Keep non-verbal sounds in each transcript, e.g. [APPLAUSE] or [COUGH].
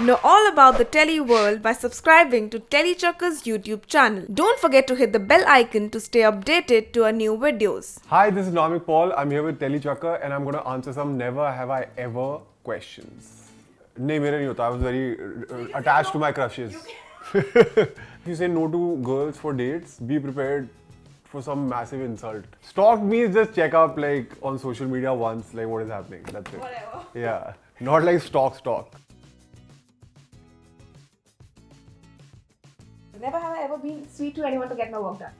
Know all about the Telly world by subscribing to TellyChakkar's YouTube channel. Don't forget to hit the bell icon to stay updated to our new videos. Hi, this is Namik Paul. I'm here with TellyChakkar and I'm going to answer some never have I ever questions. namrata was very होता I was very attach to my You say no to girls for dates. Be prepared for some massive insult. Stalk me is just check up like on social media once, like what is happening. That's it. Whatever. Yeah. Not like stalk stalk. Never have I ever been sweet to anyone to get my work done.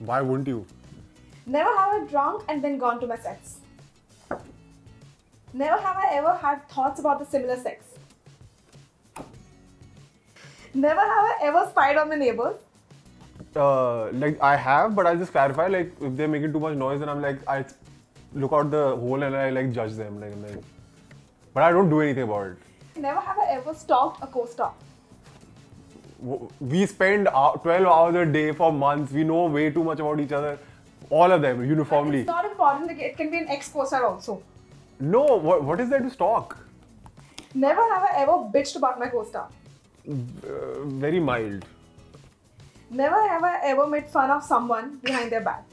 Why wouldn't you? Never have I drunk and then gone to my sex. Never have I ever had thoughts about the similar sex. Never have I ever spied on my neighbors. Uh, like I have, but I'll just clarify. Like if they're making too much noise, then I'm like I look out the hole and I like judge them. Like, like, but I don't do anything about it. Never have I ever stalked a co-star. We spend 12 hours a day for months. We know way too much about each other. All of them uniformly. It's not important. It can be an ex-co-star also. No, what, what is there to stalk? Never have I ever bitched about my co-star. Uh, very mild. Never have I ever made fun of someone behind their back.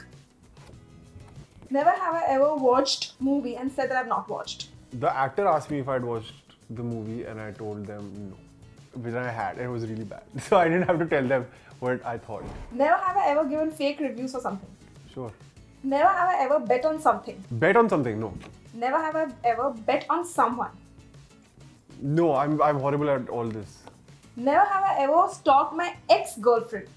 Never have I ever watched movie and said that I've not watched. The actor asked me if I'd watched the movie, and I told them no, which I had. It was really bad, [LAUGHS] so I didn't have to tell them what I thought. Never have I ever given fake reviews for something. Sure. Never have I ever bet on something. Bet on something? No. Never have I ever bet on someone. No, I'm I'm horrible at all this. Never have I ever stalked my ex-girlfriend.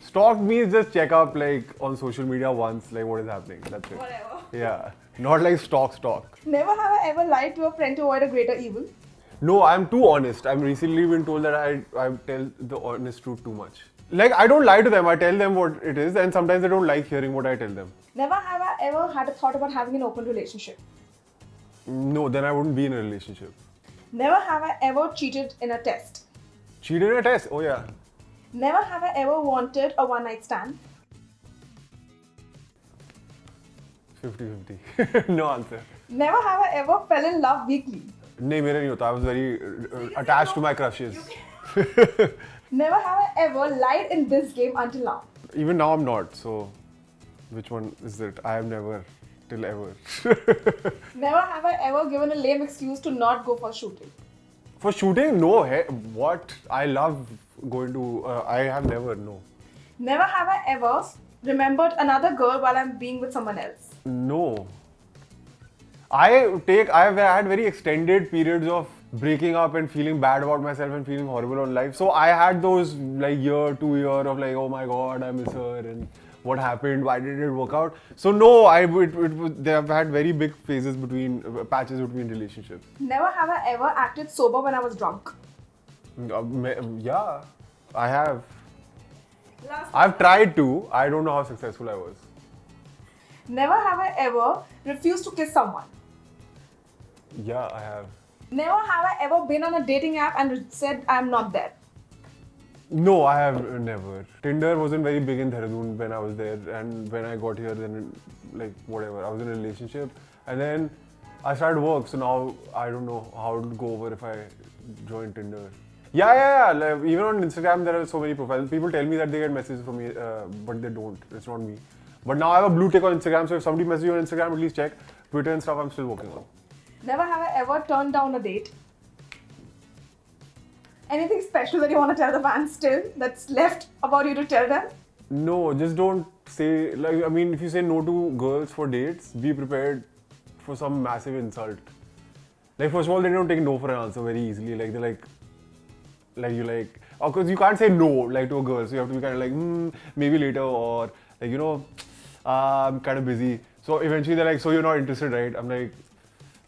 Stalk means just check up like on social media once, like what is happening. That's it. Whatever. Yeah. Not like stalk stalk. Never have I ever lied to a friend to avoid a greater evil. No, I'm too honest. I'm recently been told that I I tell the honest truth too much. Like I don't lie to them. I tell them what it is, and sometimes they don't like hearing what I tell them. Never have I ever had a thought about having an open relationship. No, then I wouldn't be in a relationship. Never have I ever cheated in a test. Cheated in a test? Oh yeah. Never have I ever wanted a one night stand. 50-50. [LAUGHS] no answer. Never have I ever fell in love weekly. नहीं मेरा नहीं होता. I was very uh, attached to my crushes. Never have I ever lied in this game until now. Even now I'm not. So, which one is it? I have never, till ever. [LAUGHS] Never have I ever given a lame excuse to not go for shooting. For shooting, no. Hey, what? I love going to. Uh, I have never. No. Never have I ever remembered another girl while I'm being with someone else. No. I take. I've had very extended periods of breaking up and feeling bad about myself and feeling horrible on life. So I had those like year, two year of like, oh my god, I miss her and what happened? Why did it work out? So no, I it, it. They have had very big phases between uh, patches between relationships. Never have I ever acted sober when I was drunk. Uh, yeah, I have. Last I've tried to. I don't know how successful I was. Never have I ever refused to kiss someone. Yeah, I have. Never have I ever been on a dating app and said I'm not there. No, I have never. Tinder wasn't very big in Dehradun when I was there, and when I got here, then like whatever, I was in a relationship, and then I started work. So now I don't know how it would go over if I join Tinder. Yeah, yeah, yeah. Like, even on Instagram, there are so many profiles. People tell me that they get messages from me, uh, but they don't. It's not me. But now I have a blue tick on Instagram, so if somebody messages you on Instagram, at least check. Twitter and stuff, I'm still working on. Never have I ever turned down a date. Anything special that you want to tell the fans still that's left about you to tell them? No, just don't say like I mean if you say no to girls for dates, be prepared for some massive insult. Like first of all, they don't take no for an answer very easily. Like they're like like you like of course you can't say no like to a girl, so you have to be kind of like hmm, maybe later or like you know uh, I'm kind of busy. So eventually they're like, so you're not interested, right? I'm like,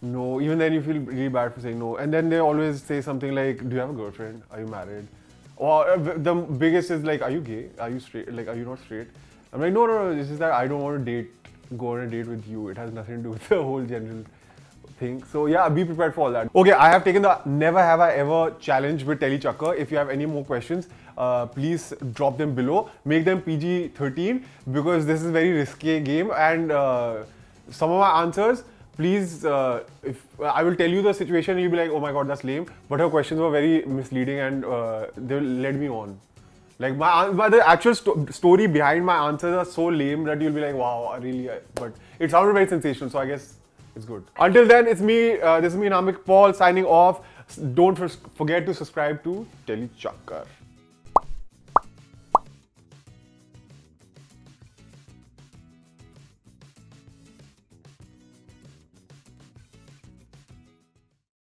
no. Even then you feel really bad for saying no. And then they always say something like, do you have a girlfriend? Are you married? Or uh, the biggest is like, are you gay? Are you straight? Like, are you not straight? I'm like, no, no, no. It's just that I don't want to date, go on a date with you. It has nothing to do with the whole general So yeah, be prepared for all that. Okay, I have taken the never have I ever challenge with TellyChakkar. If you have any more questions, uh, please drop them below. Make them PG-13 because this is very risky game and uh, some of my answers, please, uh, if I will tell you the situation, you'll be like, oh my god, that's lame. But her questions were very misleading and uh, they led me on. Like my, but the actual sto- story behind my answers are so lame that you'll be like, wow, really. But it sounded very sensational, so I guess it's good. Until then, it's me. Uh, this is me, Namik Paul, signing off. Don't forget to subscribe to Telly Chakkar.